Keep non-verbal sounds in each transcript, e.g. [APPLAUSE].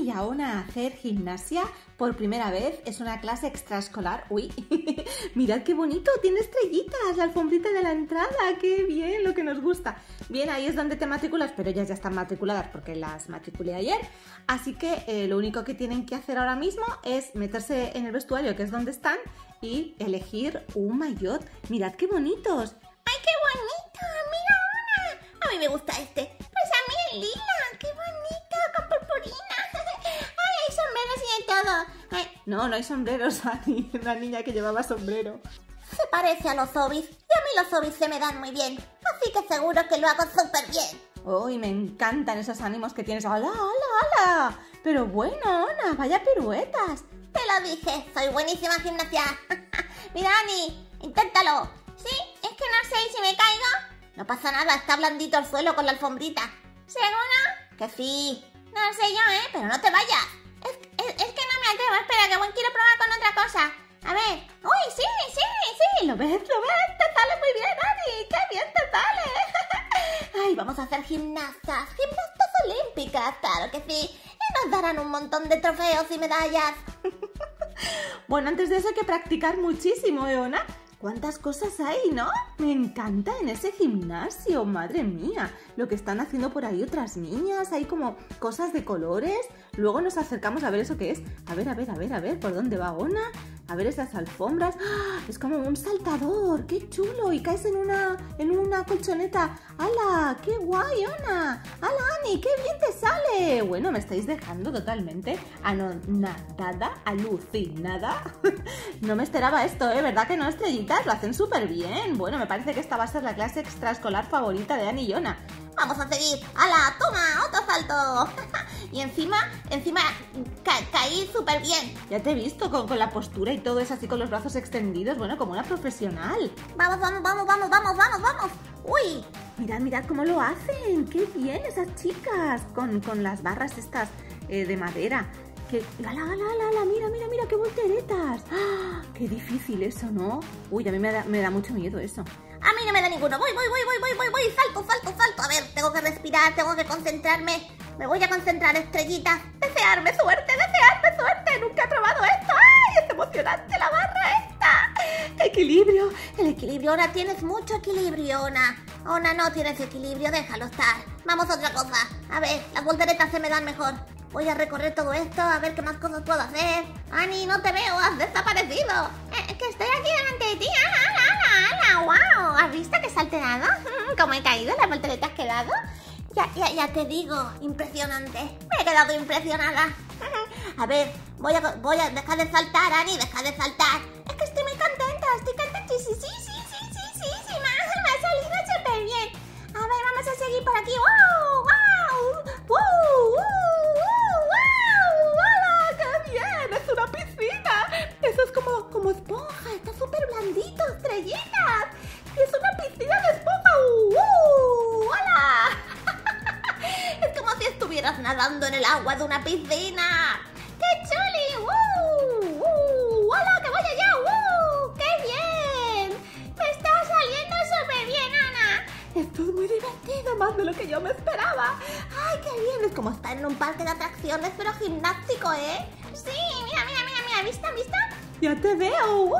Y Aona a hacer gimnasia por primera vez. Es una clase extraescolar. Uy, [LAUGHS] mirad qué bonito, tiene estrellitas, la alfombrita de la entrada. Qué bien, lo que nos gusta. Bien, ahí es donde te matriculas, pero ellas ya están matriculadas porque las matriculé ayer. Así que eh, lo único que tienen que hacer ahora mismo es meterse en el vestuario, que es donde están, y elegir un maillot. Mirad qué bonitos. ¡Ay, qué bonito! ¡Mira una! A mí me gusta este. Pues a mí el lila. Todo! Ay, No, no hay sombreros, [LAUGHS] Ani. Una niña que llevaba sombrero. se parece a los zombies. Y a mí los zombies se me dan muy bien. Así que seguro que lo hago súper bien. Uy, me encantan esos ánimos que tienes. ¡Hala, hala, hala! Pero bueno, Ana, vaya piruetas. Te lo dije, soy buenísima en gimnasia. [LAUGHS] Mira, Ani, inténtalo. ¿Sí? Es que no sé ¿y si me caigo. No pasa nada, está blandito el suelo con la alfombrita. ¿Seguro? Que sí. No sé yo, ¿eh? Pero no te vayas. Espera, que bueno, quiero probar con otra cosa. A ver. ¡Uy, sí, sí, sí! ¿Lo ves? ¿Lo ves? Te sale muy bien, Ani. ¡Qué bien te sale! [LAUGHS] Ay, vamos a hacer gimnastas. Gimnastas olímpicas, claro que sí. Y nos darán un montón de trofeos y medallas. [LAUGHS] Bueno, antes de eso hay que practicar muchísimo, Eona. ¿Cuántas cosas hay, no? Me encanta en ese gimnasio, madre mía. Lo que están haciendo por ahí otras niñas, hay como cosas de colores. Luego nos acercamos a ver eso que es. A ver, a ver, a ver, a ver, ¿por dónde va Ona? A ver esas alfombras. ¡Ah! Es como un saltador, qué chulo. Y caes en una, en una colchoneta. ¡Hala! ¡Qué guay, Ona! ¡Hala, Ani! ¡Qué bien te sale! Bueno, me estáis dejando totalmente anonadada, alucinada. [LAUGHS] no me esperaba esto, ¿eh? ¿Verdad que no, estrellitas? Lo hacen súper bien. Bueno, me parece que esta va a ser la clase extraescolar favorita de Ani y Ona. Vamos a seguir. ¡Hala! ¡Toma! ¡Otro salto! [LAUGHS] y encima, encima, ca- caí súper bien. Ya te he visto con, con la postura y todo eso así con los brazos extendidos, bueno, como una profesional. Vamos, vamos, vamos, vamos, vamos, vamos, vamos. ¡Uy! Mirad, mirad cómo lo hacen. Qué bien esas chicas con, con las barras estas eh, de madera. Que, la, la, la, la, la, mira, mira, mira, qué volteretas. ¡Ah! Qué difícil eso, ¿no? Uy, a mí me da, me da mucho miedo eso. A mí no me da ninguno. Voy, voy, voy, voy, voy, voy, voy. Salto, salto, salto. A ver, tengo que respirar, tengo que concentrarme. Me voy a concentrar, estrellitas. Desearme suerte, desearme suerte. Nunca he probado esto. ¡Ay! Es emocionante la barra esta. Equilibrio. El equilibrio, Ona, tienes mucho equilibrio, Ona. Ona, no tienes equilibrio, déjalo estar. Vamos a otra cosa. A ver, las volteretas se me dan mejor. Voy a recorrer todo esto, a ver qué más cosas puedo hacer. Ani, no te veo, has desaparecido. [LAUGHS] Eh, que estoy aquí delante de ti. ¡Hala, que he? ¿Cómo he caído? ¿Las volteretas que he dado? Ya, ya, ya te digo, impresionante. Me he quedado impresionada. [LAUGHS] A ver, voy a, voy a dejar de saltar, Ani, deja de saltar. Es que estoy muy contenta, estoy contenta. Sí, sí, sí, nadando en el agua de una piscina. ¡Qué chuli! ¡Uh! ¡Uh! ¡Hola, que voy allá! ¡Uh! ¡Qué bien! ¡Me está saliendo súper bien, Ana! Esto es muy divertido, más de lo que yo me esperaba. ¡Ay, qué bien! Es como estar en un parque de atracciones, pero gimnástico, ¿eh? Sí, mira, mira, mira, mira. ¿Vista, vista? Ya te veo. ¡Uh!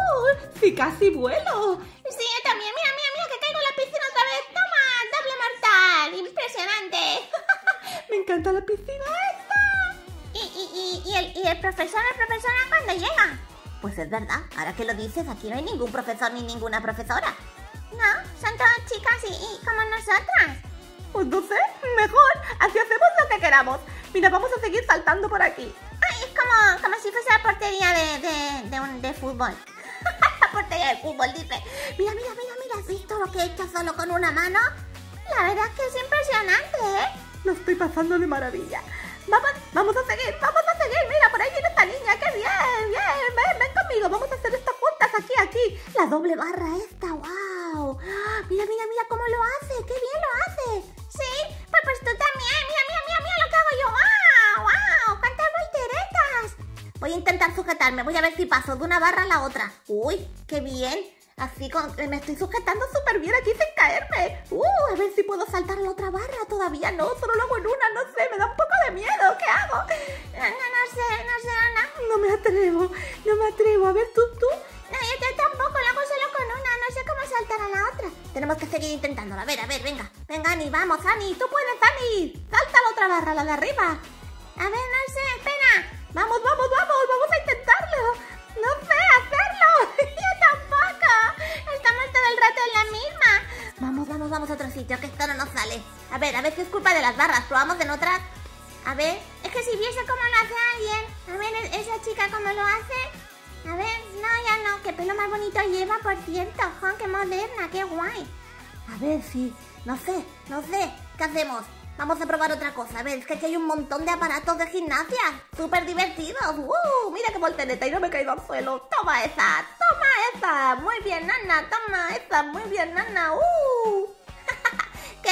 Sí, casi vuelo. Sí, yo también. Mira, mira, mira, que caigo en la piscina otra vez. ¡Toma! ¡Doble mortal! ¡Impresionante! Me encanta la piscina esta. ¿Y, y, y, y el, y el profesor o profesora cuándo llega? Pues es verdad, ahora que lo dices, aquí no hay ningún profesor ni ninguna profesora. No, son todas chicas y, y como nosotras. Pues no sé, mejor. Así hacemos lo que queramos. Mira, vamos a seguir saltando por aquí. Ay, es como, como si fuese la portería de, de, de, un, de fútbol. [LAUGHS] la portería de fútbol, dice. Mira, mira, mira, mira, ¿has visto lo que he hecho solo con una mano? La verdad es que es impresionante, ¿eh? Lo estoy pasando de maravilla. Vamos, vamos a seguir, vamos a seguir. Mira, por ahí viene esta niña. ¡Qué bien! ¡Bien! Ven, ven conmigo. Vamos a hacer esto juntas aquí, aquí. La doble barra esta, wow. Mira, mira, mira cómo lo hace, qué bien lo hace. Sí, pues, pues tú también. Mira, mira, mira, mira lo que hago yo. ¡Wow! ¡Wow! ¡Cuántas volteretas! Voy a intentar sujetarme, voy a ver si paso de una barra a la otra. Uy, qué bien. Así con, eh, me estoy sujetando súper bien aquí sin caerme. Uh, a ver si puedo saltar a la otra barra. Todavía no, solo lo hago en una, no sé, me da un poco de miedo. ¿Qué hago? No, no, sé, no sé, no. No me atrevo, no me atrevo. A ver, tú, tú. No, yo, tampoco, lo hago solo con una, no sé cómo saltar a la otra. Tenemos que seguir intentándolo. A ver, a ver, venga. Venga, Ani, vamos, Ani, tú puedes, Ani. Salta a la otra barra, la de arriba. A ver, no sé, espera. Vamos, vamos, vamos. Vamos, vamos, a otro sitio, que esto no nos sale. A ver, a ver si es culpa de las barras. Probamos en otra. A ver, es que si viese cómo lo hace alguien. A ver, e- esa chica cómo lo hace. A ver, no, ya no. Qué pelo más bonito lleva, por cierto. ¡Jo, qué moderna, qué guay! A ver, sí. No sé, no sé. ¿Qué hacemos? Vamos a probar otra cosa. A ver, es que aquí hay un montón de aparatos de gimnasia. Súper divertidos. ¡Uh! Mira qué voltereta y no me he caído al suelo. Toma esa, toma esa. Muy bien, Nana. Toma esa. Muy bien, Nana. ¡Uh!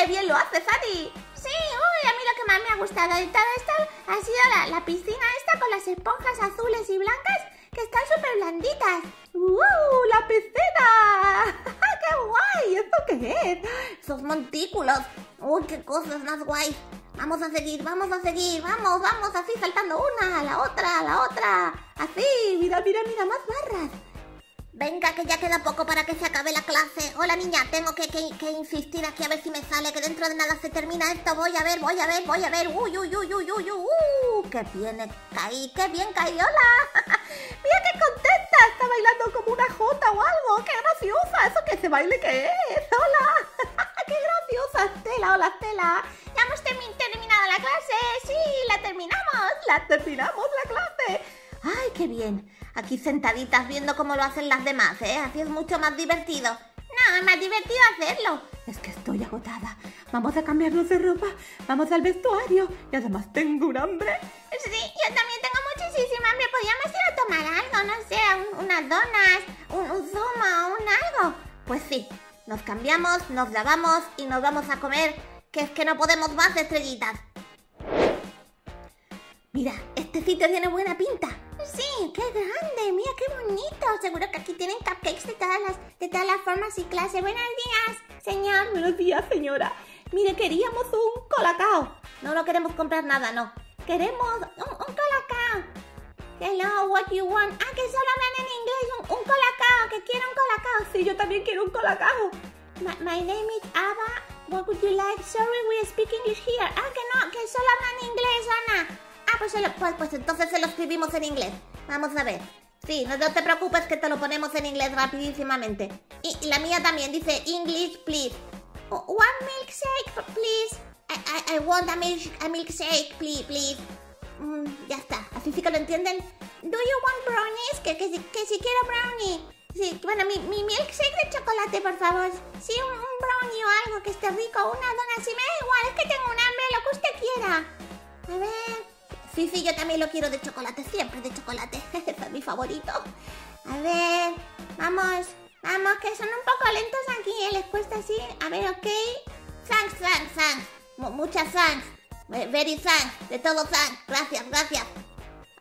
¡Qué bien lo haces, Ani! Sí, uy, a mí lo que más me ha gustado de todo esto ha sido la, la piscina esta con las esponjas azules y blancas que están súper blanditas. ¡Uh! ¡La piscina! [LAUGHS] ¡Qué guay! ¿Esto qué es? Esos montículos. Uy, qué cosas más guay. Vamos a seguir, vamos a seguir, vamos, vamos, así saltando una, a la otra, a la otra. Así, mira, mira, mira, más barras. Venga, que ya queda poco para que se acabe la clase. Hola, niña, tengo que, insistir aquí a ver si me sale, que dentro de nada se termina esto. Voy a ver, voy a ver, voy a ver. Uy, uy, uy, uy, uy, uy. Uh, ¡Qué bien caí, qué bien caí! ¡Hola! [LAUGHS] ¡Mira qué contenta! Está bailando como una jota o algo. ¡Qué graciosa! ¿Eso que ese baile qué es? ¡Hola! [LAUGHS] ¡Qué graciosa! Estela, hola Estela. ¿Ya hemos termi- terminado la clase? Sí, la terminamos. La terminamos Aquí sentaditas viendo cómo lo hacen las demás, ¿eh? Así es mucho más divertido. No, es más divertido hacerlo. Es que estoy agotada. Vamos a cambiarnos de ropa. Vamos al vestuario. Y además tengo un hambre. Sí, yo también tengo muchísima hambre. Podríamos ir a tomar algo, no sé, un- unas donas, un, un zumo, un algo. Pues sí, nos cambiamos, nos lavamos y nos vamos a comer, que es que no podemos más, estrellitas. Mira, este sitio tiene buena pinta. Sí, qué grande, mira qué bonito. Seguro que aquí tienen cupcakes de todas las, de todas las formas y clases. Buenos días, señor. Buenos días, señora. Mire, queríamos un colacao. No, no queremos comprar nada, no. Queremos un, un colacao. Hello, what you want? Ah, que solo hablan en inglés. Un, un colacao, que quiero un colacao. Sí, yo también quiero un colacao. My, my name is Ava. What would you like? Sorry, we speak English here. Ah, que no, que solo hablan inglés, Ana. Pues, pues, pues entonces se lo escribimos en inglés. Vamos a ver. Sí, no, te preocupes que te lo ponemos en inglés rapidísimamente. Y, y la mía también dice English, please. Oh, one milkshake, please. I, I, I want a, milk, a milkshake, please, please. Mm, ya está, así sí que lo entienden. Do you want brownies? Que, que, si- que si quiero brownie. Sí, bueno, mi, mi milkshake de chocolate, por favor. Sí, un, un brownie o algo que esté rico, una dona, sí me da igual, es que tengo un hambre, lo que usted quiera. A ver. Sí, sí, yo también lo quiero de chocolate, siempre de chocolate. [LAUGHS] Es mi favorito. A ver, vamos, vamos, que son un poco lentos aquí, ¿eh? Les cuesta así. A ver, ok. Thanks, thanks, thanks. Mu- muchas thanks. Ve- Very thanks. De todo thanks. Gracias, gracias.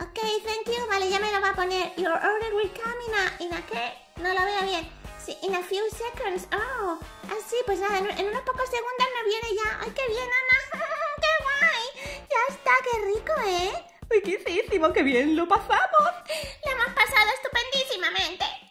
Ok, thank you. Vale, ya me lo va a poner. Your order will come in a... ¿In a qué? No lo veo bien. Sí, in a few seconds. Oh, así, pues nada, en, en unos pocos segundos me viene ya. ¡Ay, qué bien, Ana! Está, qué rico, ¿eh? Riquísimo, qué bien lo pasamos. Lo hemos pasado estupendísimamente.